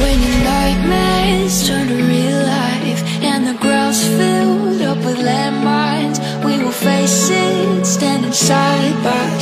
When your nightmares turn to real life and the ground's filled up with landmines, we will face it standing side by